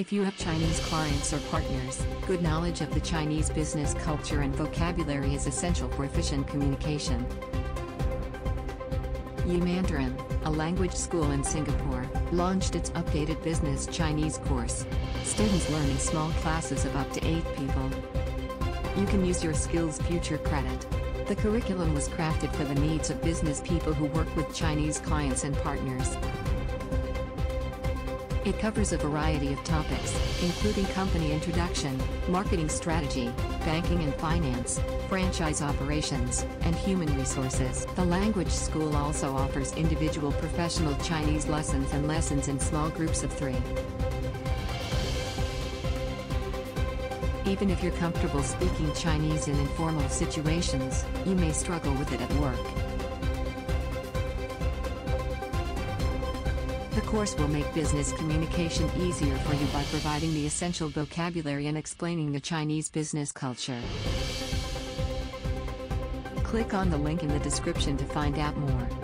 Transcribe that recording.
If you have Chinese clients or partners, good knowledge of the Chinese business culture and vocabulary is essential for efficient communication. Yi Mandarin, a language school in Singapore, launched its updated business Chinese course. Students learn in small classes of up to 8 people. You can use your SkillsFuture credit. The curriculum was crafted for the needs of business people who work with Chinese clients and partners. It covers a variety of topics, including company introduction, marketing strategy, banking and finance, franchise operations, and human resources. The language school also offers individual professional Chinese lessons and lessons in small groups of three. Even if you're comfortable speaking Chinese in informal situations, you may struggle with it at work. The course will make business communication easier for you by providing the essential vocabulary and explaining the Chinese business culture. Click on the link in the description to find out more.